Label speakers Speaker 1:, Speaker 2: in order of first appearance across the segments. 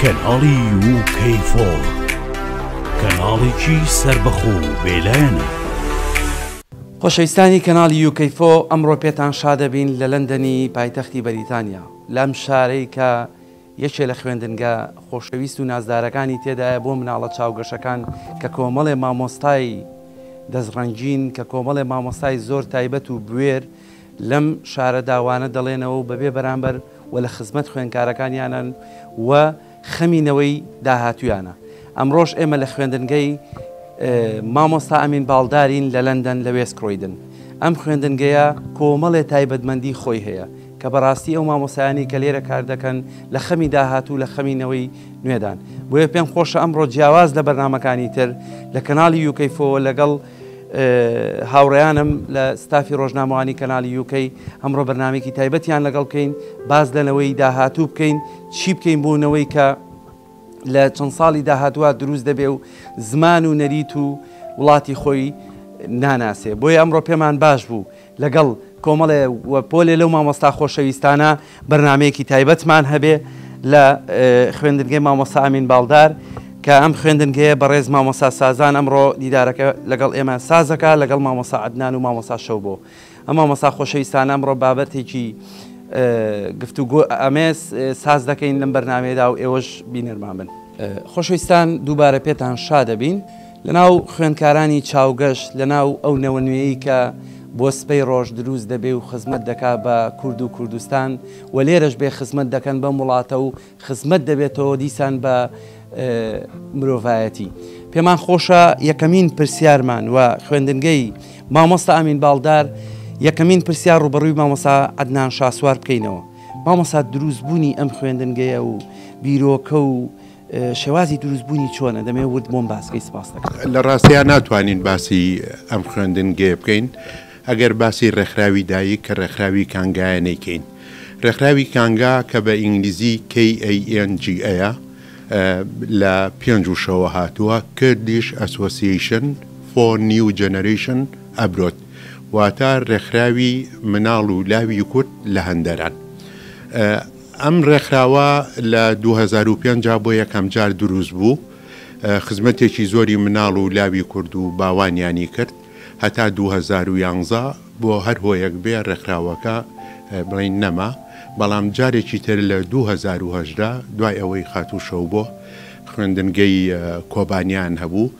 Speaker 1: کەناڵی یوکەی فۆڕ، کەناڵێکی سەربەخۆ و بێلایەنە.
Speaker 2: خۆشەویستانی کەناڵی یوکەی فۆ، ئەمڕۆ پێتان شا دەبین لە لەندەنی پایتەختی بەریتانیا، لەم شارەی کە یەکێ لە خوێندنگە خۆشەویست و نازدارەکانی تێدایە بۆ مناڵە چاوگەشەکان کە کۆمەڵێ مامۆستای دەستڕەنگین کە کۆمەڵێ مامۆستای زۆر تایبەت و بوێر لەم شارەدا وانە دەڵێنەوە و بەبێ بەرامبەر و لە خزمەت خوێندکارەکانیانن و خەمی نەوەی داهاتوویانە. ئەمڕۆش ئێمە لە خوێندنگەی مامۆستا ئەمین باڵدارین لە لەندەن لە وێست کرۆیدن. ئەم خوێندنگەیە کۆمەڵێ تایبەتمەندی خۆی هەیە کە بەڕاستی ئەو مامۆسایانی کە لێرە کار دەکەن لە خەمی داهاتوو لە خەمی نەوەی نوێدان. بۆیە پێم خۆشە ئەمڕۆ جیاواز لە بەرنامەکانی تر لە کەناڵی یوکەیفۆوە لەگەڵ هاوڕێیانم لە ستافی ڕۆژنامەوانی کەنالی یوکەی ئەمڕۆ بەرنمێکی تایبەتیان لەگەڵ بکەین باز لە نەوەی داهاتوو بکەین چی بکەین بۆ نەوەی کە لە چەند ساڵی داهاتوە دروست دەبێ و زمان و نەریت و وڵاتی خۆی ناناسێ بۆی ئەمڕۆ پێمان باش بوو لەگەڵ کۆمەڵێ و پۆلێ لەو مامۆستا خۆشەویستانە بەرنامەیەکی تایبەتمان هەبێ لە خوێندنگەی مامۆستا ئەمین باڵدار کە ئەم خوێندنگەیە بەڕێز مامۆستا سازان ئەمڕۆ دیدارەکە لەگەڵ ئێمە سازەکە لەگەڵ مامۆستا عدنان و مامۆستا شەو بۆ ئەم مامۆستا خۆشەویستانە ئەمڕۆ بابەتێکی گفتوگۆ ئەمێز ساز دەکەین لەم بەرنمەیەدا و ئێوەش بینەرمان بن خۆشویستان دووبارە پێتان شا دەبین. لەناو خوێندکارانی چاوگەش، لەناو ئەو نەوە نوێیەی کە بۆ سبەی ڕۆژ دروست دەبێ و خزمەت دەکا بە کورد و کوردستان و لێرەش بێ خزمەت دەکەن بەم وڵاتە و خزمەت دەبێتەوە دیسان بە مرۆڤایەتی. پێمان خۆشە یەکەمین پرسیارمان و خوێندنگەی مامۆستا ئەمین باڵدار یەکەمین پرسیار ڕووبەڕووی مامۆستا عەدنان شاسوار بکەینەوە. مامۆستا دروست بوونی ئەم خوێندنگەیە و بیرۆکە و شێوازی دروست بوونی چۆنە؟ دەمەوێت ورد بۆم باسکەی سپاس دەکەم.
Speaker 3: لە ڕاستیا ناتوانین باسی ئەم خوێندنگەیە بکەین ئەگەر باسی ڕێکخراوی دایک کە ڕێکخراوی کانگایە نەیکەین. ڕێکخراوی کانگا کە بە ئینگلیزی KANGA یە لە پێنج وشەوە هاتووە، Kurdish Association for New Generation Abroad واتە ڕێکخراوی مناڵ و لاوی کورد لە هەندەران. ئەم ڕێکخراوە لە دوو هەزار و پێنج بۆ یەکەم جار دروست بوو، خزمەتێکی زۆری مناڵ و لاوی کورد و باوانیانی کرد هەتا دوو هەزار و یانزە بۆ هەر هۆیەک بێ ڕێکخراوەکە بڵێین نەما، بەڵام جارێکی تر لە دوو هەزار و هەژدە دوای ئەوەی خاتوو شەوبۆ خوێندنگەی کۆبانێیان هەبوو،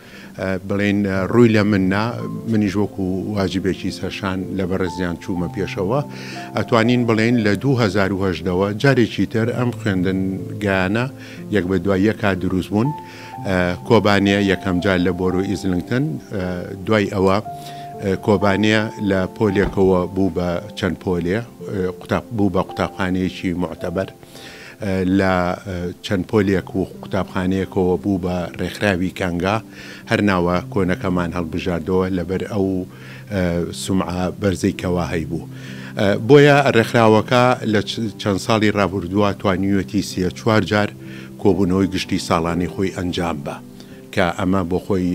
Speaker 3: بڵێن ڕووی لە من نا منیش وەکو واجبێکی سەرشان لە بەڕێزیان چوومە پێشەوە ئەتوانین بڵێن لە 2010ەوە جارێکی تر ئەم خوێندنگایانە یەک بە دوای یەکا دروست بوون کۆبانێ یەکەم جار لە بۆرۆ ئیزلنگتن دوای ئەوە کۆبانێ لە پۆلێکەوە بوو بە چەند پۆلێ قوتاب بوو بە قوتابخانەیەکی معتەبەر. لە چەند پۆلێک و قوتابخانەیەکەوە بوو بە ڕێکخراوی کانگا هەر ناوە کۆنەکەمان هەڵبژاردەوە لەبەر ئەو سمعە بەرزەی کەوا هەیبوو بۆیە ڕێکخراوەکە لە چەند ساڵی ڕابردووە توانیوەتی سیە چوار جار کۆبوونەوەی گشتی ساڵانی خۆی ئەنجام بە کە ئەمە بۆ خۆی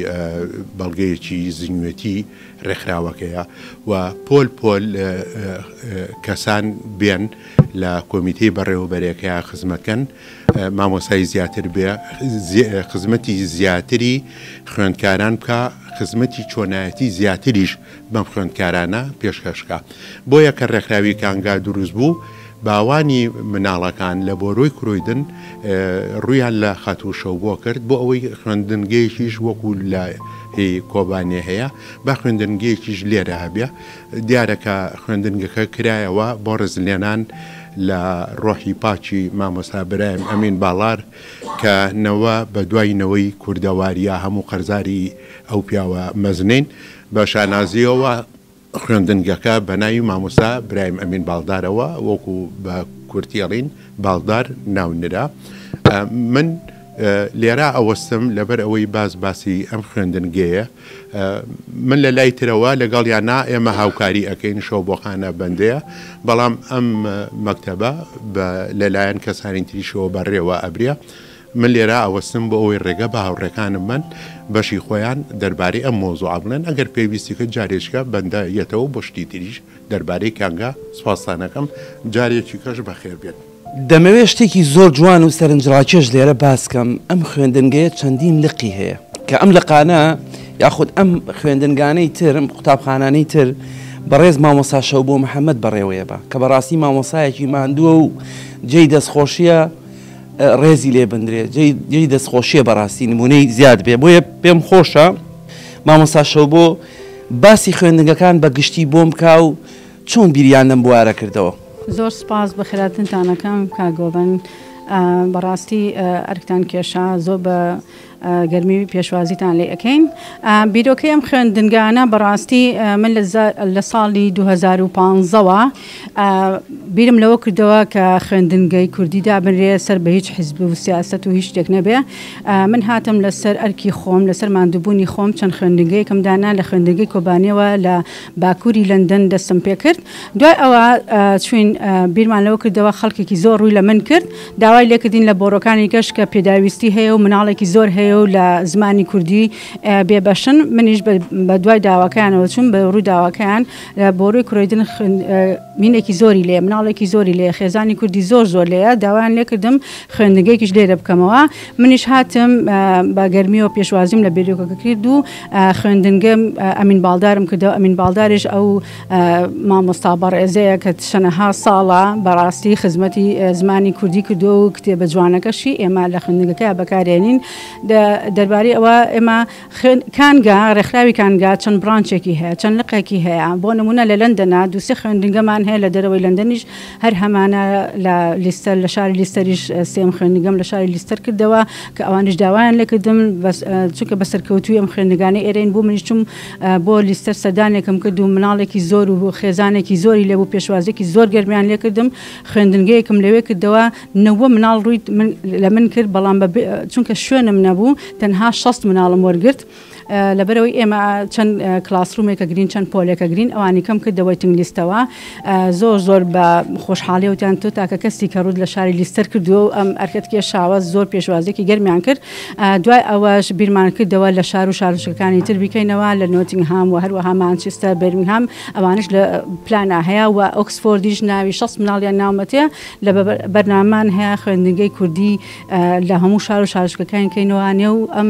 Speaker 3: بەڵگەیەکی زیینوێتی ڕێکخراوەکەیە و پۆل پۆل کەسان بێن لە کۆمیتەی بەڕێوەبەرێکەیا خزمەکەن مامۆستای زیاتر بێ خزمەتی زیاتری خوێندکاران بکە خزمەتی چۆنایەتی زیاتریش بەم خوێندکارانە پێشکەشکە بۆیە کە ڕێکخراوی کانگا دروست بوو باوانی مناڵەکان لە بۆرۆی کرۆیدن ڕویان لە خاتوو شەو بۆ کرد بۆ ئەوەی خوێندنگەیەکیش وەکو لە هی کۆبانێ هەیە با خوێندنگەیەکیش لێرە هەبێ دیارە کە خوێندنگەکە کرایەوە بۆ ڕێزلێنان لە ڕۆحی پاکی مامۆستا برایم ئەمین باڵار کە نەوە بە دوای نەوەی کوردەواریە هەموو قەرزاری ئەو پیاوە مەزنین بە شانازیەوە خوێندنگەکە بە ناوی مامۆستا برایم ئەمین باڵدارەوە وەکو بە کورتیەڵین باڵدار ناونرا من لێرا ئەوەستم لەبەر ئەوەی باس باسی ئەم خوێندنگەیە من لە لای ترەوە لەگەڵ یان نا ئێمە هاوکاری ئەەکەین شەو بۆخانە بەندەیە بەڵام ئەم مەکتتەبە لەلایەن کەسانی تریشەوە بەڕێوە ئەبرێ من لێرا ئەوەستم بۆ ئەوەی ڕێگە بە هاوڕێکانم من بەشی خۆیان دەربارەی ئەم مۆزوع بڵێن ئەگەر پێویستیکە جارێکە بەندە یەتەوە بۆ شتی تریش دەربارەی کانگا سوپاسانەکەم جارێکی کەش بەخێر بێت.
Speaker 2: دەمەوێت شتێکی زۆر جوان و سەرنجڕاکێش لێرە باس کەم، ئەم خوێندنگەیە چەندین لقی هەیە، کە ئەم لقانە یاخود ئەم خوێندنگانەی تر، قوتابخانانەی تر بەڕێز مامۆستا شەوبۆ محەمەد بەڕێوەیەبا، کە بەڕاستی مامۆستایەکی ماندووە و جێی دەستخۆشییە ڕێزی لێ بنرێ، جێی دەستخۆشییە بەڕاستی نموونەی زیاد بێ، بۆیە پێم خۆشە مامۆستا شەوبۆ باسی خوێندنگەکان بە گشتی بۆم بکا و چۆن بیریان لەم بوارە کردەوە؟
Speaker 4: زۆر سپاس بە خێراتنتان ئەکەم کاک گۆبەند بەڕاستی ئەرکتان کێشا زۆر بە گەرمی پێشوازیتان لێ ئەەکەین بیرۆکەی ئەم خوێندنگانە بەڕاستی من لە ساڵی 2015ەوە بیرم لەوە کردەوە کە خوێندنگەی کوردی دابنرێ سەر بە هیچ حزب و سیاست و هیچ شتێک نەبێ من هاتم لەسەر ئەرکی خۆم لەسەر مادووبوونی خۆم چەند خوێندنگەیەکم دانا لە خوێندنگەی کۆبانیەوە لە باکوری لەندەن دەستم پێکرد دوای ئەوە چوین بیرمان لەوە کردەوە خەڵکێکی زۆر ڕووی لە من کرد داوای لێکردین لە بۆرۆکانی گەشت کە پێداویستی هەیە و مناڵێکی زۆر هەیە و لە زمانی کوردی بێبەشن منیش بە دوای داواکانەوە چوون بە ڕووی داواکان لە بۆروی کرۆیدن مینێکی زۆری لێ مناڵێکی زۆری لێ خێزانی کوردی زۆر زۆر لێە داوایان لێکردم خوێندنگەیەکیش لێرە بکەمەوە منیش هاتم بە گەرمیەوە پێشوازیم لە بێریۆکەکە کرد و خوێندنگەم ئەمین باڵدارم کردەوە ئەمین باڵداریش ئەو مامۆستا بەڕێزەیە کە شەنەها ساڵە بەڕاستی خزمەتی زمانی کوردی کردو و کتێبە جوانەکەشی ئێمە لە خوێندنگەکە بەکارێنین دەربارەی ئەوە ئێمە کانگا ڕێکخراوی کانگا چەند برانچێکی هەیە چەند لقێکی هەیە بۆ نمونە لە لەندەنا دووسێ خوێندنگەمان هەیە لە دەرەوەی لەندەنیش هەر هەمانە لە لیستەر لە شاری لیستەریش سێم خوێندنگەم لە شاری لیستەر کردەوە کە ئەوانیش داوایان لێکردم بەس چونکە بە سەرکەوتوی ئەم خوێندنگانەی ئێرەین بۆ منیش چوم بۆ لیستەر سەردانێکم کرد و مناڵێکی زۆر و خێزانێکی زۆری لێبوو پێشوازێکی زۆر گەرمیان لێکردم خوێندنگەیەکم لەوێ کردەوە نەوە مناڵ ڕووی لە من کرد بەڵام چونکە شوێنم نەبوو تەنها شەست مناڵم وەرگرت لەبەرئەوەی ئێمە چەند کلاسرومێکە گرین چەند پۆلێکە گرین ئەوانی کەم کردە وەیتنگ لیستەوە زۆر زۆر بە خۆشحاڵی وتیان تۆ تاکە کەسی کە ڕوود لە شاری لیستەر کردووە و ئەم ئەرکەت کێشاوە زۆر پێشوازێکی گەرمیان کرد دوای ئەوەش بیرمان کردەوە لە شار و شارچەکانی تر بیکەینەوە لە نۆتنگهام و هەروەها مانچستە بەرمنگهام ئەوانش لە پلانا هەیە و ئۆکسفۆردیش ناوی شەست مناڵیان ناومەتەیە لە بەرنامان هەیە خوێندنگەی کوردی لە هەموو شار و شارچکەکانی کەینەوە نێو ئەم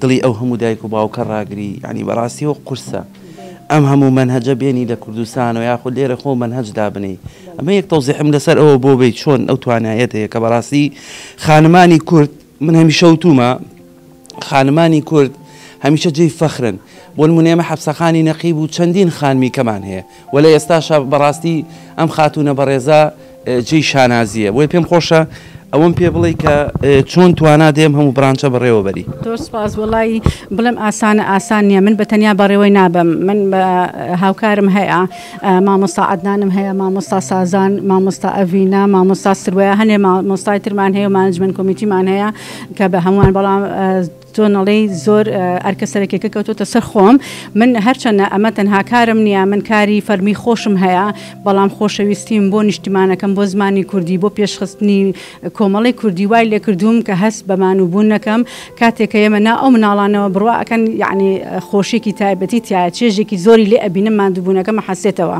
Speaker 2: دڵی ئەو هەموو دایک و باوکە ڕاگری یانی بەڕاستی وە قورسە ئەم هەموو مەنهەجە بێنی لە کوردستانەوە یاخود لێرە خۆ مەنهەج دابنێی ئەمە یەک تەوزیحم لەسەر ئەوە بۆ بێی چۆن ئەو توانایەت هەیە کە بەڕاستی خانمانی کورد من هەمیشە وتومە خانمانی کورد هەمیشە جێی فەخرن بۆ نمونێمە حەفسەخانی نەقیب و چەندین خانمی کەمان هەیە وەلێ ئێستاشا بەڕاستی ئەم خاتوونە بەڕێزە جێی شانازییە بۆیە پێم خۆشە ئەوەم پێ بڵێی کە چۆن توانا دێم هەموو بڕانچە بەڕێوە بەری.
Speaker 4: زۆر سوپاس وەڵایی بڵێم ئاسانە ئاسان نیە من بە تەنیا بەڕێوەی نابەم من هاوکارم هەیە مامۆستا عەدنانم هەیە مامۆستا سازان مامۆستا ئەڤینا مامۆستا سروەیە هەنێ مامۆستای ترمان هەیە و مانجمنت کۆمیتیمان هەیە کە بە هەمووان بەڵام تۆ نەڵێی زۆر ئەرکە سەرەکیەکە کەوتۆتە سەر خۆم من هەرچەنە ئەمە تەنها کارم نییە من کاری فەرمی خۆشم هەیە بەڵام خۆشەویستیم بۆ نیشتیمانەکەم بۆ زمانی کوردی بۆ پێشخستنی کۆمەڵی کوردی وای لێکردووم کە هەست بەمان و بوون نەکەم کاتێکە ئێمە نا ئەو مناڵانەوە بڕواکەن یعنی خۆشیێکی تایبەتی تایە چێژێکی زۆری لێ ئەبینم مادووبوونەکەمە حەسێتەوە.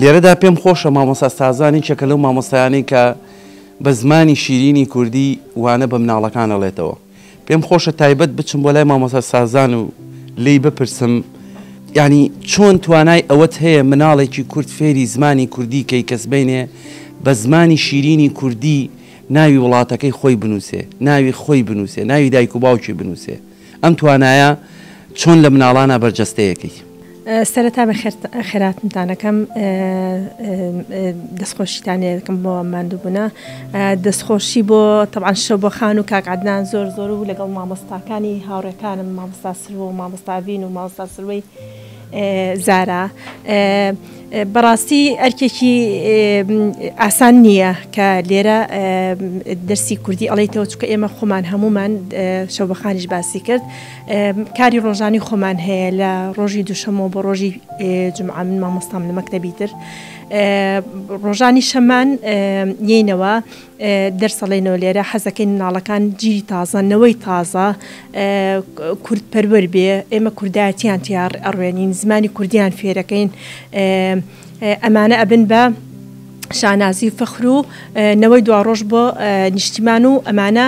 Speaker 2: لێرەدا پێم خۆشە مامۆستا سازان یەکێکە لەو مامۆستایانەی کە بە زمانی شیرینی کوردی وانە بە مناڵەکان ئەڵێتەوە. پێم خۆشە تایبەت بچم بۆ لای مامۆستا سازان و لێی بپرسم یانی چۆن توانای ئەوەت هەیە مناڵێکی کورد فێری زمانی کوردی کەی کەس بینێ بە زمانی شیرینی کوردی ناوی وڵاتەکەی خۆی بنووسێ ناوی خۆی بنووسێ ناوی دایک و باوکی بنووسێ ئەم توانایە چۆن لە مناڵانە بەرجەستەیەکەی.
Speaker 5: سەرەتا بە خێراتنتان ئەکەم دەستخۆشیتان لێدەکەم بۆ ماندووبوونە دەستخۆشی بۆ تەعاان شە بۆ خان و کاک عدنان زۆر زۆر و لەگەڵ مامۆستاکانی هاوڕێکانم مامۆستا سروە و مامۆستاڤین و ماوستا سروەی زارا بەڕاستی ئەرکێکی ئاسان نییە کە لێرە دەرسی کوردی ئەڵیتەوە چکە ئێمە خۆمان هەمومان شەوبەخانیش باسی کرد کاری ڕۆژانی خۆمان هەیە لە ڕۆژی دوشەمەوە بۆ ڕۆژی جمعە من مامۆستام لە مەکتەبی تر ڕۆژانی شەمان یینەوە دەرسەڵێنەوە لێرە حەزەکەی مناڵەکان جیری تازە نەوەی تازە کورد پەروەر بێ ئێمە کوردایەتیان تیار ئەڕوێنین زمانی کوردیان فێرەکەین ئەمانە ئەبن بە شانازی و فەخر و نەوەی دواڕۆژ بۆ نیشتیمان و ئەمانە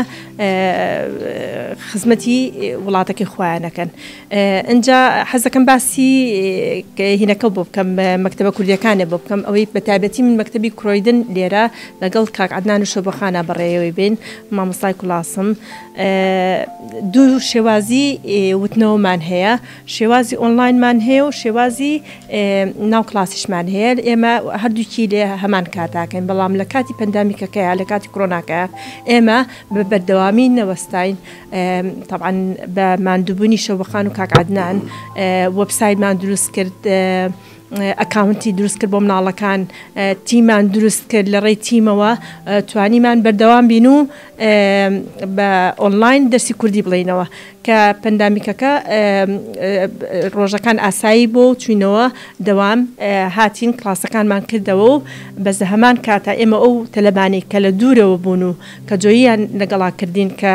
Speaker 5: خزمەتی وڵاتەکەی خۆیانەکەن ئەجا حەزەکەم باسی هینەکە بۆ بکەم مەکتتەبە کوردیەکانە بۆ بکەم ئەوەی بە تایبەتی من مەکتتەبی کرۆیدن لێرە لەگەڵ کاک عدنان و شەبەخانە بەڕێەوەی بین مامۆستای کوڵاسم دوو شێوازی وتنەوەمان هەیە شێوازی ئۆنلاینمان هەیە و شێوازی ناو کڵاسیشمان هەیە، ئێمە هەردووکی لە هەمان کاتاکەین، بەڵام لە کاتی پەندامیکەکەیا لە کاتی کڕۆناکەیا ئێمە بە بەردەوامی نەوەستاین تەبعەن بە ماندووبوونی شەوبەخان و کاک عەدنان وەبسایتمان دروست کرد، ئەکاونتی دروست کرد بۆ مناڵەکان تیمان دروست کرد لە ڕێی تیمەوە توانیمان بەردەوام بین و بە ئۆنلاین دەرسی کوردی بڵێینەوە کە پەندامیکەکە ڕۆژەکان ئاسایی بۆ و چوینەوە دەوام هاتین کلاسەکانمان کردەوە و بەزە هەمان کاتا ئێمە ئەو تەلەبانەی کە لە دوورەوە بوون و کە جۆییان لەگەڵا کردین کە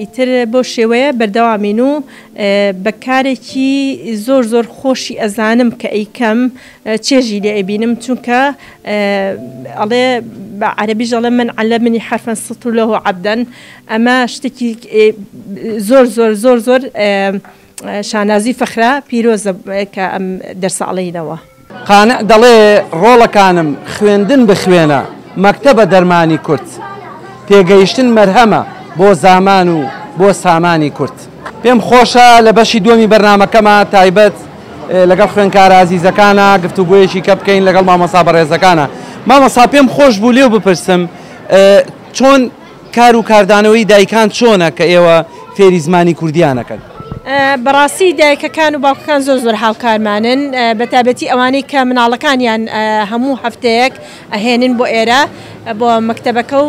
Speaker 5: ئیتر بەو شێوەیە بەردەوامین و بە کارێکی زۆر زۆر خۆشی ئەزانم کە ئەیکەم چێژی لێ ئەبینم چونکە ئەڵێ بە عەرەبیش ئەڵێ من علمنی حرفا صرت له عبدا ئەمە شتێکی زۆر زۆر زۆر زۆر شانازی فەخرە پیرۆزە کە ئەم دەرسە ئەڵێینەوە.
Speaker 2: قانع دەڵێ ڕۆڵەکانم خوێندن بخوێنە مەکتەبە دەرمانی کورد تێگەیشتن مەرهەمە بۆ زامان و بۆ سامانی کورد. پێم خۆشە لە بەشی دووەمی بەرنامەکەما تایبەت لەگەڵ خوێنکارە ئازیزەکانا گفتوگۆیەکی کە بکەین لەگەڵ مامۆستا بەڕێزەکانا مامۆسا پێم خۆش بوو لێو بپرسم چۆن کار و کاردانەوەی دایکان چۆنە کە ئێوە فێری زمانی کوردیان ئەکەن؟
Speaker 5: بەڕاستی دایکەکان و باوکەکان زۆر زۆر هاوکارمانن بە تابەتی ئەوانەی کە مناڵەکانیان هەموو هەفتەیەک ئەهێنن بۆ ئێرە بۆ مەکتتەبەکە و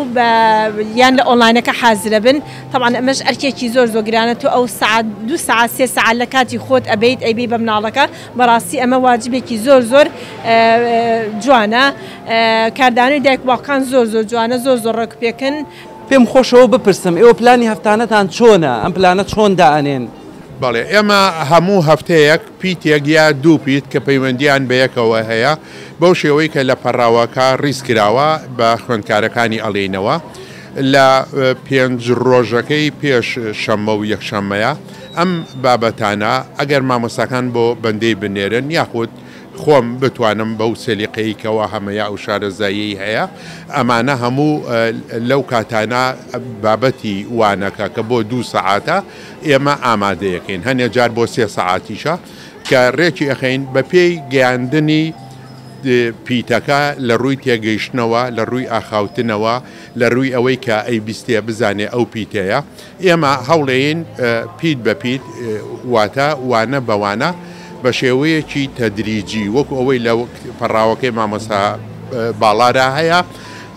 Speaker 5: یان لە ئۆنلاینەکە حازرە بن تاوان ئەمەش ئەرکێکی زۆر زۆگرانە تۆ ئەو سعات دو سعات سێ سعات لە کاتی خۆت ئەبیت ئەیبی بە مناڵەکە بەڕاستی ئەمە واجبێکی زۆر زۆر جوانە. کاردانەوەی دایک وباوکان زۆر زۆر جوانە زۆر زۆر ڕێک پێکن.
Speaker 2: پێم خۆشەوە بپرسم ئێوە پلانی هەفتانەتان چۆنە ئەم پلانە چۆن دائەنێن؟
Speaker 3: بەڵێ ئێمە هەموو هەفتەیەک پیتێک یا دوو پیت کە پەیوەندیان بەیەکەوە هەیە بەو شێوەی کە لە پەڕاوەکە ڕیز کراوە بە خوێندکارەکانی ئەڵێینەوە لە پێنج ڕۆژەکەی پێش شەمە و یەکشەمەیە ئەم بابەتانە ئەگەر مامۆستاکان بۆ بەندەی بنێرن یاخود خۆم بتوانم بەو سێلیقەی کەوا هەمەیە ئەو شارەزاییەی هەیە ئەمانە هەموو لەو کاتانە بابەتی وانەکە کە بۆ دوو سەعاتە ئێمە ئامادەیەکەین هەنێ جار بۆ سێ سەعاتیشە کە ڕێکی ئەخەین بە پێی گەیاندنی پیتەکە لە ڕووی تێگەیشتنەوە لە ڕووی ئاخاوتنەوە لە ڕووی ئەوەی کە ئەی بیستێ بزانێ ئەو پیتەیە ئێمە هەوڵێین پیت بە پیت واتە وانە بە وانە بە شێوەیەکی تەدریجی وەکو ئەوەی لە پەڕاوەکەی مامۆستا باڵادا هەیە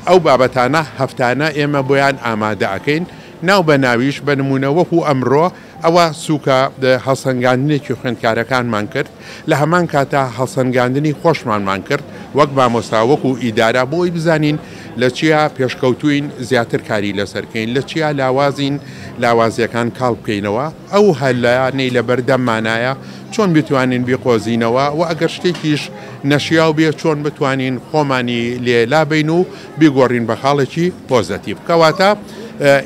Speaker 3: ئەو بابەتانە هەفتانە ئێمە بۆیان ئامادە ئەکەین ناو بە ناویش بە نمونە وەکو ئەمڕۆ ئەوە سوکە هەڵسەنگاندنێکی خوێندکارەکانمان کرد لە هەمان کاتا هەڵسەنگاندنی خۆشمانمان کرد وەک مامۆستا وەکو ئیدارە بۆ ئەوی بزانین لە چیا پێشکەوتووین زیاتر کاری لەسەر بکەین لە چیا لاوازین لاوازیەکان کاڵ بکەینەوە ئەو هەلانەی لە بەردەممانایە چۆن بتوانین بیقۆزینەوە وە ئەگەر شتێکیش نەشیاو بێ چۆن بتوانین خۆمانی لێ لابەین و بیگۆڕین بە خاڵێکی پۆزەتیڤ کەواتە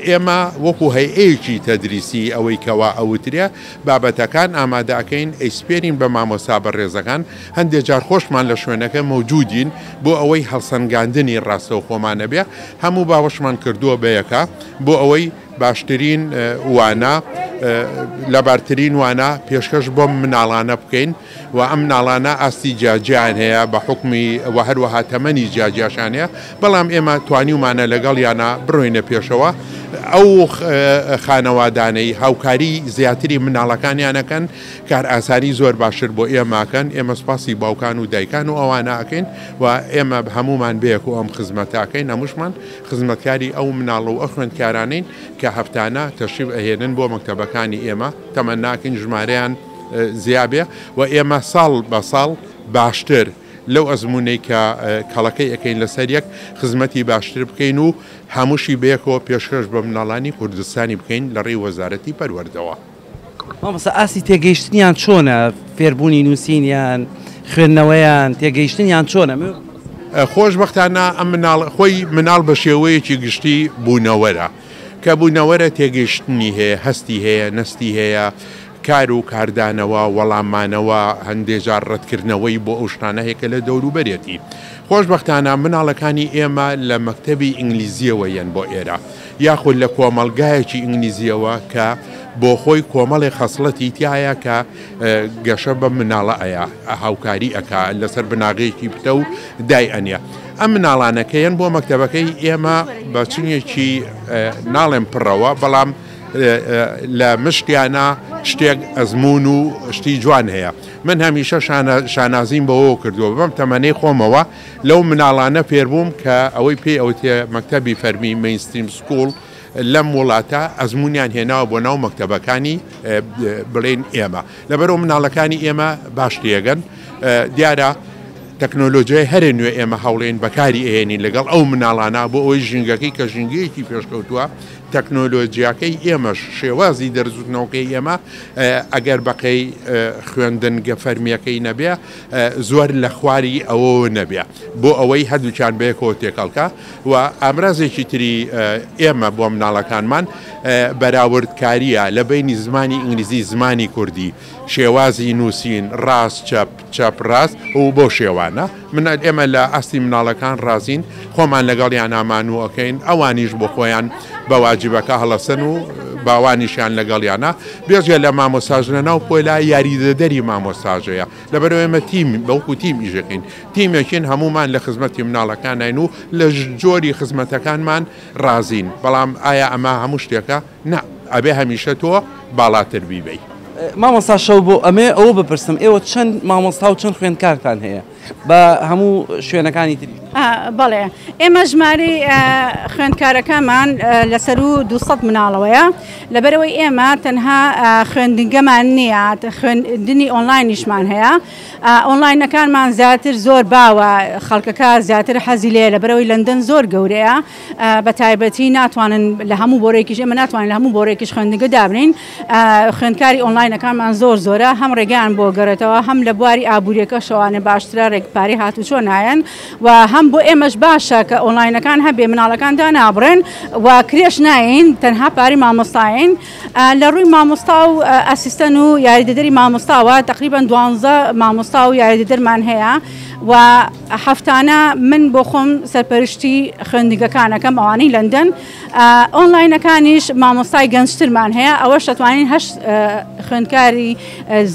Speaker 3: ئێمە وەکو هەیئەیەکی تەدریسی ئەوەی کەوا ئەوترێ بابەتەکان ئامادە ئەکەین ئەیسپێرین بە مامۆستا بەڕێزەکان، هەندێ جار خۆشمان لە شوێنەکە مەوجودین بۆ ئەوەی هەڵسەنگاندنی ڕاستەوخۆمان نەبێ، هەموو باوەشمان کردووە بەیەکا بۆ ئەوەی باشترین وانە، لەبارترین وانە پێشکەش بەم مناڵانە بکەین. وە ئەم مناڵانە ئاستی جیا جیایان هەیە بە حوکمی وە هەروەها تەمەنی جیا جیاشان هەیە بەڵام ئێمە توانیومانە لەگەڵیانا بڕۆینە پێشەوە ئەو خانەوادانەی هاوکاری زیاتری مناڵەکانیان ئەکەن کارئاسانی زۆر باشتر بۆ ئێمە ئەکەن ئێمە سوپاسی باوکان و دایکان و ئەوانە ئەکەین و ئێمە هەموومان بەیەکەوە ئەم خزمەتە ئەکەین ئەموشمان خزمەتکاری ئەو مناڵ و ئەو خوێندکارانەین کە هەفتانە تەشریف ئەهێنن بۆ مەکتەبەکانی ئێمە تەمەنا ئەکەین ژمارەیان زیا بێ و ئێمە ساڵ بە ساڵ باشتر لەو ئەزمونەی کە کەڵەکەی ئەکەین لەسەر یەک خزمەتی باشتر بکەین و هەمووشی بەیەکەوە پێشکەش بە مناڵانی کوردستانی بکەین لە ڕێی وەزارەتی پەروەردەوە.
Speaker 2: مامۆستا ئاستی تێگەیشتنیان چۆنە فێربوونی نووسینیان خوێندنەوەیان تێگەیشتنیان چۆنە؟
Speaker 3: خۆشبەختانە ئەم مناڵ خۆی مناڵ بە شێوەیەکی گشتی بوونەوەرە کە بوونەوەرە تێگەیشتنی هەیە هەستی هەیە نەستی هەیە کار و کاردانەوە، وەڵاممانەوە، هەندێ جار ڕەتکردنەوەی بۆ ئەو شتانە هەیە کە لە دەوروبەرێتی. خۆشبەختانە مناڵەکانی ئێمە لە مەکتەبی ئینگلیزییەوە یەن بۆ ئێرە، یاخود لە کۆمەڵگایەکی ئینگلیزییەوە کە بۆ خۆی کۆمەڵێ خەسڵەتی تیایە کە گەشە بەم مناڵە ئەیا، هاوکاری ئەکا، لەسەر بناغەیەکی پتەو دای ئەنێ. ئەم مناڵانە کە یەن بۆ مەکتەبەکەی ئێمە بە چنگێکی ناڵێم پڕەوە بەڵام، لە مشکیانا شتێک ئەزموون و شتی جوان هەیە من هەمیشە شانازیم بەوە کردووە بەم تەمەەی خۆمەوە لەو مناڵانە فێربووم کە ئەوەی پێی ئەوتێ مەکتتەبی فەرمی مینستریم سکوڵ لەم وڵاتە ئەزمونیان هێناوە بۆ ناو مەکتتەبەکانی بڵێن ئێمە لەبەرەوە مناڵەکانی ئێمە باشتیەگەن دیارە تەکنۆلۆژیای هەرە نوێ ئێمە هەوڵێن بەکاری ئەێنین لەگەڵ ئەو مناڵانە بۆ ئەوی ژینگەکەی کە ژینگەیەکی پێشکەوتووە تەکنۆلۆجیاکەی ئێمەش شێوازی دەرزوتنەوەکەی ئێمە ئەگەر بەقەی خوێندنگە فەرمیەکەی نەبێ زۆر لە خواری ئەوەوە نەبێ بۆ ئەوەی هەردووچان بەیەکەوە تێکەڵکە و ئامرازێکی تری ئێمە بۆ مناڵەکانمان بەراوردکاریە لە بینی زمانی ئینگلیزی زمانی کوردی شێوازی نووسین ڕاست چەپ چەپ ڕاست و بەو شێوانە من ئێمە لە ئاستی مناڵەکان ڕازین خۆمان لەگەڵیان ئامانوو ئەکەین ئەوانیش بۆ خۆیان بە واجبەکە هەڵەسن و باوانیشیان لەگەڵیانە بێزگە لە مامۆساژ لە ناو پۆلا یاریدەدەری مامۆساژەیە لەبەر ئێمە تیم بەوکو تیم ئیژەکەین تیمێکین هەمومان لە خزمەتی مناڵەکانین و لە جۆری خزمەتەکانمان ڕازین بەڵام ئایا ئەمە هەموو شتێکە؟ نا ئەبێ هەمیشە تۆ باڵاتر بیبەی.
Speaker 2: مامۆستا شەو بۆ ئەمەیە ئەوە بپرسم ئێوە چەند مامۆستا و چەند خوێندکارتان هەیە بە هەموو شوێنەکانی تری
Speaker 4: بەڵێ ئێمە ژماری خوێندکارەکەمان لە سەرو 200 مناڵەوەیە لەبەرەوەی ئێمە تەنها خوێندنگەمان نییە خوێندنی ئۆنلاینیشمان هەیە ئۆنلاینەکانمان زیاتر زۆر باوە خەڵکەکە زیاتر حەزی لێ لەبەرەوەی لەندەن زۆر گەورەیە بە تایبەتی ناتوانن لە هەموو بۆرێکیش ئێمە ناتوانین لە هەموو بۆرێکیش خوێندنگە دابنین خوێندکاری ئۆنلاینەکانمان زۆر زۆرە هەم ڕێگەیان بۆ گەڕێتەوە هەم لە بواری ئابوووریەکە شەوانە باشترە ڕێکپاری هاتو چۆ نایەن و هەم بۆ ئێمەش باشە کە ئۆنلاینەکان هەبێ مناڵەکان دا نابڕێن و کرێش ناین تەنها پاری مامۆستاین لە ڕووی مامۆستا و ئەسیستەن و یاریدەدەری مامۆستاوە تقریبان دوانزە مامۆستا و یاریدەدەرمان هەیە و هەفتانە من بۆ خۆم سەرپەرشتی خوێندنگەکان ئەکەم ئەوانەی لەندەن ئۆنلاینەکانیش مامۆستای گەنجترمان هەیە ئەوەش دەتوانین هەشت خوێندکاری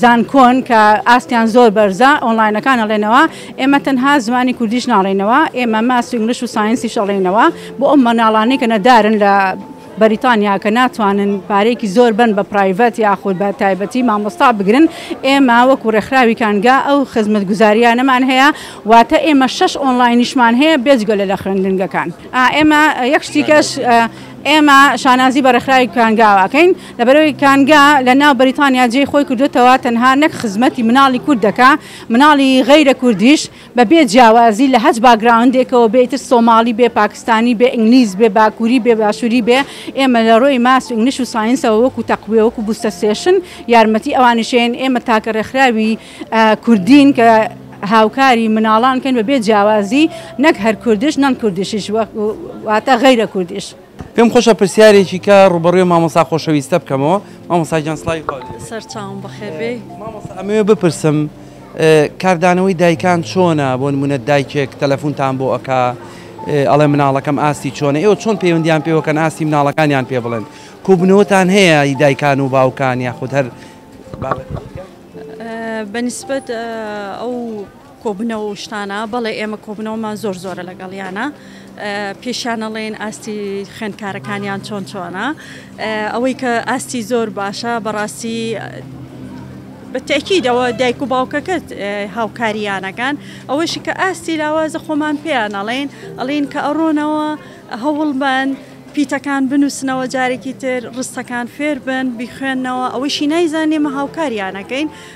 Speaker 4: زانکۆن کە ئاستیان زۆر بەرزە ئۆنلاینەکان ئەڵێنەوە ئێمە تەنها زمانی کوردیش ناڵێنەوە ئێمە ماس و ئینگلیش و ساینسیش ئەڵێنەوە بۆ ئەو مەناڵانەی کە نەدارن لە بەریتانیا کە ناتوانن پارەیەکی زۆر بەن بە پرایڤەت یاخود بە تایبەتی مامۆستا بگرن ئێمە وەکو ڕێکخراوی کانگا ئەو خزمەتگوزاریانەمان هەیە واتە ئێمە شەش ئۆنڵاینیشمان هەیە بێجگە لە لە خوێندنگەکان. ئێمە یەک شتی کەش ئێمە شانازی بە ڕێکخراوی کانگا ئەکەین لەبەرەوەی کانگا لە ناو بەریتانیا جێی خۆی کردووەتەوە تەنها نەک خزمەتی مناڵی کورد دەکا مناڵی غەیرە کوردیش بە بێ جیاوازی لە هەچ باکگراوندێکەوە بێ ئیتر سۆماڵی بێ پاکستانی بێ ئینگلیز بێ باکوری بێ باشوری بێ ئێمە لە رۆی ماس و ئینگلیش و ساینسەوە وەکو تەقویە وەکو بوستە سێشن یارمەتی ئەوانیشێن ئێمە تاکە رێکخراوی کوردین کە هاوکاری مناڵان کەین بە بێ جیاوازی نەک هەر کوردیش نەن کوردیشیش واتە غەیرە کوردیش.
Speaker 2: پێم خۆشە پرسیارێکی کە ڕوبەڕوێ مامۆسا خۆشەویستە بکەمەوە مامۆسا گیان سڵاوی
Speaker 6: سەرچاوم بەخێبێ
Speaker 2: ئەمەوێ بپرسم کاردانەوەی دایکان چۆنە بۆ نمونە دایکێک تەلەفونتان بۆ ئەکا ئەڵێ مناڵەکەم ئاستی چۆنە ئێوە چۆن پەیوەندیان پێوەکەن ئاستی مناڵەکانیان پێ بڵێن کوبنەوەتان هەیە ی دایکان و باوکان یاخود هەر
Speaker 6: بەنیسبەت ئەو کۆبونەوە و شتانە بەڵێ ئێمە کۆبونەوەمان زۆر زۆرە لەگەڵیانە پێشیانەڵێن ئاستی خوێندکارەکانیان چۆن چۆنە ئەوەی کە ئاستی زۆر باشە بەڕاستی بەتەکیدەوە دایک و باوکەکەت هاوکاریانەکان ئەوەشی کە ئاستی لاوازە خۆمان پێیان ئەڵێن ئەڵین کە ئەڕۆنەوە هەوڵبەن پیتەکان بنووسنەوە جارێکی تر ڕستەکان فێربن بیخوێندنەوە ئەوەشی نایزانێمە هاوکاریانەکەین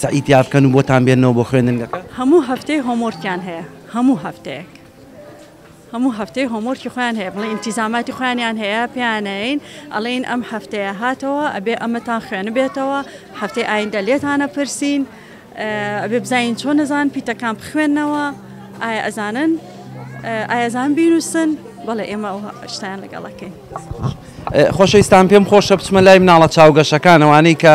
Speaker 2: سەعی تیا بکەن و بۆتان بێننەوە بۆ خوێندنگەکە.
Speaker 6: هەموو هەفتەی هۆمۆرکیان هەیە هەموو هەفتەیەک هەموو هەفتەی هۆمۆرکی خۆیان هەیە بڵێ ئینتیزاماتی خۆیانیان هەیە پێیانەین ئەڵێین ئەم هەفتەیە هاتەوە ئەبێ ئەمەتان خوێنبێتەوە هەفتەی ئایندە لێتانە پرسین ئەبێ بزانین چۆن نەزان پیتەکان بخوێندنەوە ئایا ئەزانن ئایەزان بینوسن بەڵێ ئێمە شتیان لەگەڵەکەین
Speaker 2: خۆشەویستان پێم خۆشە بچمە لای مناڵە چاوگەشەکانەوانەی کە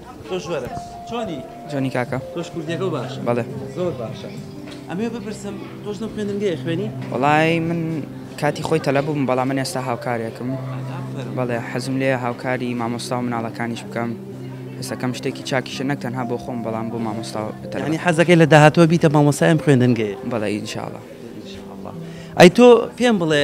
Speaker 2: تۆش وەرە چۆنی؟
Speaker 7: جۆنی کاکە
Speaker 2: تۆش کوردیەکە و باشە
Speaker 7: بەڵێ
Speaker 2: زۆر باشە ئەمێ بپرسم تۆش لەم خوێندنگەیە خوێنی؟
Speaker 7: وەڵای من کاتی خۆی تەلە بووم بەڵام من ئێستا هاوکارێکم بەڵێ حەزم لێ هاوکاری مامۆستا و مناڵەکانیش بکەم هەسەکەم شتێکی چاکیشە نەک تەنها بۆ خۆم بەڵام بۆ مامۆستا
Speaker 2: بتەنی حەزەکەی لە داهاتوە بیتە مامۆسایم خوێندنگەیە
Speaker 7: بەڵێ ئینشاڵە
Speaker 2: ئەی تۆ پێم بڵێ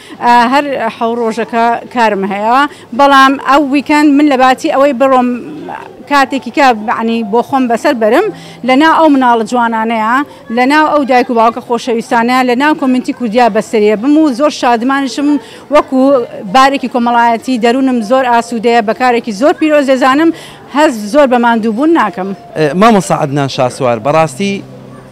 Speaker 2: هەر
Speaker 4: حەو ڕۆژەکە کارم هەیە بەڵام ئەو ویکەند من لەباتی ئەوەی بڕۆم کاتێکی کە بەعنی بۆ خۆم بەسەر بەرم لەنا ئەو مناڵە جوانانەیە لەناو ئەو دایک و باوکە خۆشەویستانە لە ناو کۆمنتی کوردیا بەسەریە بم و زۆر شادمانشم وەکو بارێکی کۆمەڵایەتی دەروونم زۆر ئاسوودەیە بەکارێکی زۆر پیرۆز دەزانم هەست زۆر بە ماندووبوون ناکەم.
Speaker 2: مامۆستا عەدنان شاسوار بەڕاستی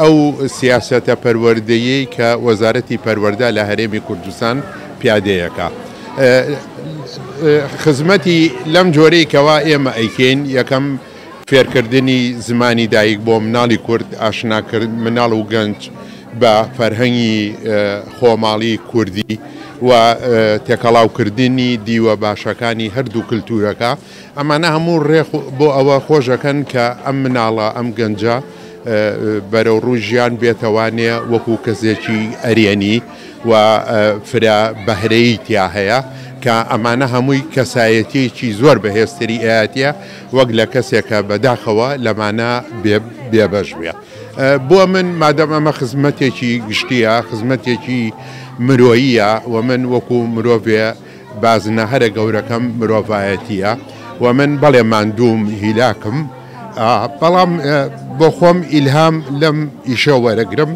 Speaker 2: ئەو
Speaker 3: سیاسەتە پەروەردەیەی کە وەزارەتی پەروەردە لە هەرێمی کوردستان پیادەیەکا خزمەتی لەم جۆرەی کەوا ئێمە ئەیکەین یەکەم فێرکردنی زمانی دایک بۆ مناڵی کورد ئاشناکرد مناڵ و گەنج بە فەرهەنگی خۆماڵی کوردی و تێکەڵاوکردنی دیوە باشەکانی هەردوو کلتورەکە ئەمانە هەموو ڕێ بۆ ئەوە خۆش ئەکەن کە ئەم مناڵە ئەم گەنجە بەرەو ڕووی ژیان بێتەوانێ وەکو کەسێکی ئەرێنی و فرە بەهرەی تیا هەیە کە ئەمانە هەمووی کەسایەتیەکی زۆر بەهێزتری ئاەتە وەک لە کەسێکە بەداخەوە لەمانە بێبەش بێ بۆ من مادەم ئەمە خزمەتێکی گشتیە خزمەتێکی مرۆییە و من وەکو مرۆڤێ بازنە هەرە گەورەکەم مرۆڤایەتیە و من بەڵێ ماندووم هیلاکم بەڵام بۆ خۆم ئیلهام لەم ئیشە وەرەگرم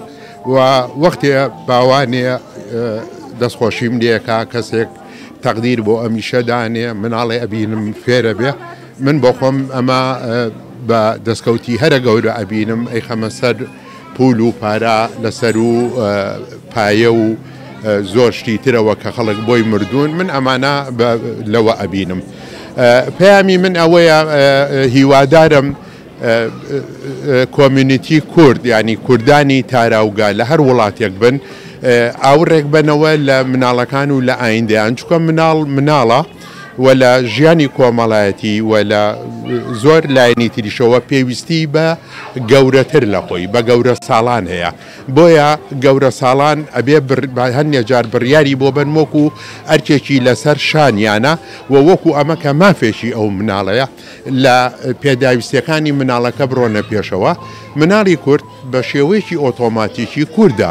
Speaker 3: و وەختێ باوانێ دەستخۆشیم لێکا کەسێک تەقدیر بۆ ئەمیشە دانێ مناڵێ ئەبینم فێرە بێ من بۆ خۆم ئەمە بە دەستکەوتی هەرە گەورە ئەبینم ئەی خەمە سەر پول و پارە لە سەرو پایە و زۆر شتی ترەوە کە خەڵک بۆی مردوون من ئەمانە لەوە ئەبینم پەیامی من ئەوەیە هیوادارم کۆمیونیتی کورد ینی کوردانی تاراوگە لە هەر وڵاتێک بن ئاو ڕێکبەنەوە لە مناڵەکان و لە ئایندەیان چکە مناڵ مناڵە و لە ژیانی کۆمەڵایەتی و لە زۆر لایەنی تریشەوە پێویستی بە گەورەتر لە خۆی بە گەورە ساڵان هەیە بۆیە گەورە ساڵان ئەبێ هەندێ جار بڕیاری بۆ بن وەکو ئەرکێکی لەسەر شانیانە و وەکو ئەمە کە مافێکی ئەو مناڵەیە لە پێداویستەکانی مناڵەکە بڕۆنە پێشەوە مناڵی کورد بە شێوەیەکی ئۆتۆماتیکی کوردە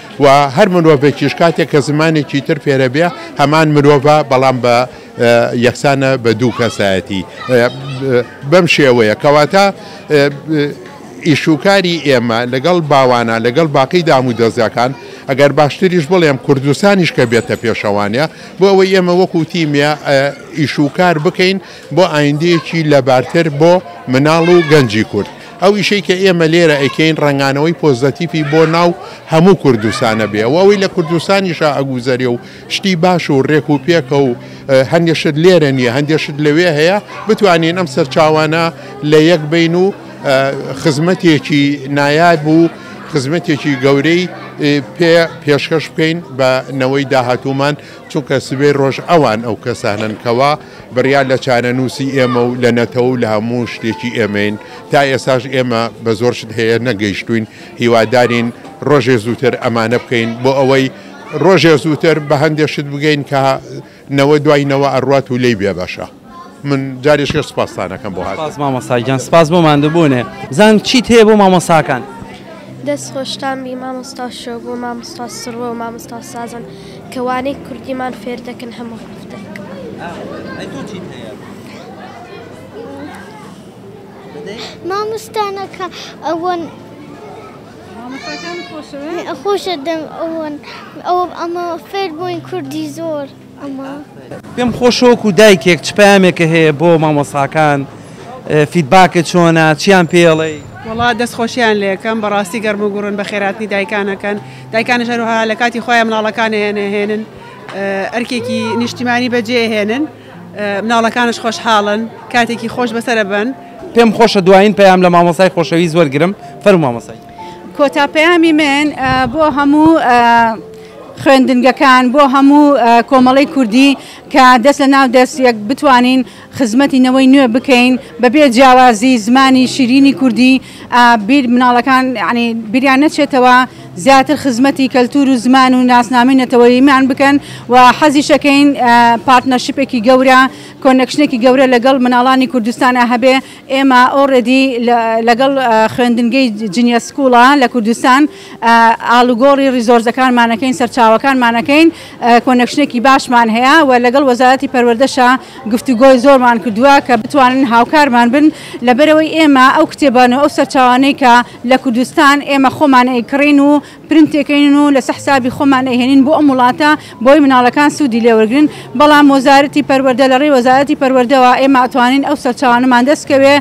Speaker 3: و هەر مرۆڤێکیش کاتێک کە زمانێکی تر فێرە بێ هەمان مرۆڤە بەڵام بە یەکسانە بە دوو کەسایەتی بەم شێوەیە کەواتە ئیشوکاری ئێمە لەگەڵ باوانە لەگەڵ باقی دام و دەزەکان ئەگەر باشتریش بڵێم کوردستانیش کە بێتە پێشەوانە بۆ ئەوەی ئێمە وەکو تیمە ئیشوکار بکەین بۆ ئایندەیەکی لەبارتر بۆ مناڵ و گەنجی کورد ئەو ئیشەی کە ئێمە لێرە ئەیکەین ڕەنگانەوەی پۆزەتیفی بۆ ناو هەموو کوردستانە بێ و ئەوەی لە کوردستانیشا ئەگوزەرێ و شتی باش و ڕێک و پێکە و هەندێ شت لێرە نییە هەندێ شت لەوێ هەیە بتوانین ئەم سەرچاوانە لە یەک بین و خزمەتێکی نایاب و خزمەتێکی گەورەی پێ پێشکەش بکەین بە نەوەی داهاتوومان چونکە سبەی ڕۆژ ئەوان ئەو کەسانن کەوا بڕیار لە چارەنووسی ئێمە و لە نەتەوە و لە هەموو شتێکی ئێمەین، تا ئێستاش ئێمە بە زۆر شت هەیە نەگەیشتووین، هیوادارین ڕۆژێ زووتر ئەمانە بکەین بۆ ئەوەی ڕۆژێ زووتر بە هەندێ شت بگەین کە نەوە دوای نەوە ئەڕوات و لێی بێ بەشە. من جارێکیش سوپاستان ئەکەم بۆ هاتنتان.
Speaker 2: سپاس مامۆستا گیان سپاس بۆ ماندوبونێ. بزانم چیت هەیە بۆ مامۆستاکان.
Speaker 8: دەست خۆشتان بی مامۆستا شۆ بۆ مامۆستا سروە و مامۆستا سازن. کە وانەی کوردیمان فێر دەکەن هەموو هەفتە.
Speaker 9: مامۆستانەکە ئەوەن خۆشە دەم ئەوەن ئەو ئەمە فێر بووین کوردی زۆر ئەمە
Speaker 2: پێم خۆشۆک و دایکێک چ پامێکە هەیە بۆ مامۆساکان فیدباکە چۆنە چیان پێڵێ
Speaker 10: وڵا دەست خۆشیان لەکەم بەڕاستی گەرم و گوڕن بە خێراتنی دایکانەکەن دایکانش هەروەها لە کاتی خۆیان مناڵەکانیان ئەهێنن ئەرکێکی نیشتیمانی بەجێ ئەهێنن مناڵەکانش خۆشحاڵن کاتێکی خۆش بەسەر ئەبەن
Speaker 2: پێم خۆشە دوایین پەیام لە مامۆستای خۆشەویست وەرگرم فەرموو مامۆستای
Speaker 4: کۆتا پەیامی من ئە، بۆ هەموو ئە، خوێندنگەکان بۆ هەموو ئە، کۆمەڵەی کوردی کە دەست لە ناو دەست یەک بتوانین خزمەتی نەوەی نوێ بکەین بەبێ جیاوازی زمانی شیرینی کوردی ئا بیر مناڵەکان یانی بیریان نەچێتەوە زیاتر خزمەتی کەلتور و زمان و ناسنامەی نەتەوەییمان بکەن و حەزیشەکەین ئا پارتنەرشیپێکی گەورە کۆنەکشنێکی گەورە لەگەڵ مناڵانی کوردستان ئا هەبێ ئێمە ئۆڕێدی لە لەگەڵ خوێندنگەی جنیە سکوڵا لە کوردستان ئا ئاڵوگۆڕی ڕیزۆرزەکانمانەکەین سەرچاوەکانمانەکەین ئا کۆنەکشنێکی باشمان هەیە و لەگەڵ وەزارەتی پەروەردەشا گفتوگۆی زۆرمان کردووە کە بتوانن هاوکارمان بن، لەبەرئەوەی ئێمە ئەو کتێبان و ئەو سەرچاوانەی کە لە کوردستان ئێمە خۆمان ئەیکڕین و پرنت ئەکەین و لەسەر حسابی خۆمان ئەیهێنین بۆ ئەم وڵاتە بۆی مناڵەکان سوودی لێ وەرگرن بەڵام وەزارەتی پەروەردە لە ڕێی وەزارەتی پەروەردەوە ئێمە ئەتوانین ئەو سەرچاوانەمان دەست کەوێ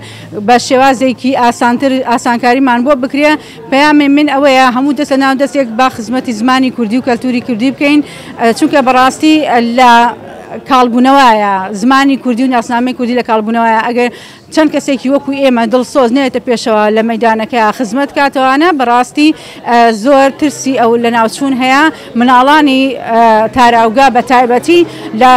Speaker 4: بە شێوازێکی ئاسانتر ئاسانکاریمان بۆ بکرێ. پەیامی من ئەوەیە هەموو دەست لەناو دەستێک با خزمەتی زمانی کوردی و کەلتوری کوردی بکەین چونکە بەڕاستی لە کاڵبوونەوەیە زمانی کوردی و ناسنامەی کوردی لە کاڵبوونەوەیە ئەگەر چەند کەسێکی وەکو ئێمە دڵسۆز نێتە پێشەوە لە مەدانەکە خزمەت کاتەوانە بەڕاستی زۆر ترسی ئەو لە ناوچوون هەیە مناڵانی تاراوگا بە تایبەتی لە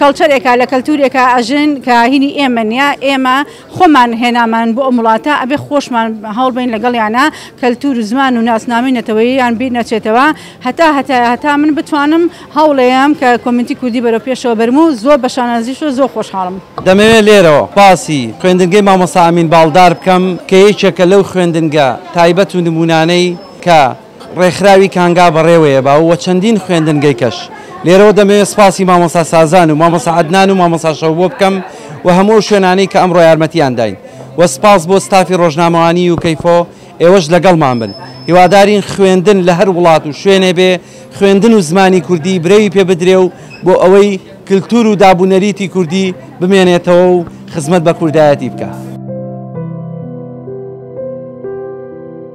Speaker 4: کەلچەرێکە لە کەلتورێکە ئەژن کە هینی ئێمە نیە ئێمە خۆمان هێنامان بۆ ئەم وڵاتە ئەبێ خۆشمان هەوڵ بەین لەگەڵیانا کەلتور و زمان و ناسنامەی نەتەوەییان بیر نەچێتەوە هەتا هەتایە هەتا من بتوانم هەوڵێم کە کۆمێنتی کوردی بەرەو پێشەوە بەرم و زۆر بە شانازیش و زۆر خۆشحاڵم.
Speaker 2: دەمەوێت لێرەوە باسی خوێندنگەی مامۆستا ئەمین باڵدار بکەم کە یەکێکە لەو خوێندنگە تایبەت و نموونانەی کە، ڕێکخراوی کانگا بەڕێوەیە باو و چەندین خوێندنگەی کەش. لێرەوە دەمەوێت سپاسی مامۆستا سازان و مامۆستا عەدنان و مامۆستا شەوبۆ بکەم و هەموو ئەو شوێنانەی کە ئەمڕۆ یارمەتیان داین و سپاس بۆ ستافی ڕۆژنامەوانی یوکەیفۆ ئێوەش لەگەڵمان بن هیوادارین خوێندن لە هەر وڵات و شوێنێ بێ خوێندن و زمانی کوردی برەوی پێ بدرێ و بۆ ئەوەی کلتور و داب و نەریتی کوردی بمێنێتەوە و خزمەت بە کوردایەتی
Speaker 1: بکا.